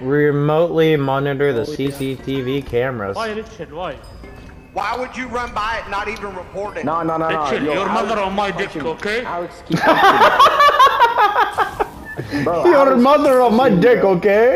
remotely monitor the CCTV cameras. Why, Richard? Why? Why would you run by it not even report it? No, no, no, no. Richard, Yo, your Alex, mother on my dick, okay? Alex, keep Bro, Your Alex, mother on my dick, okay?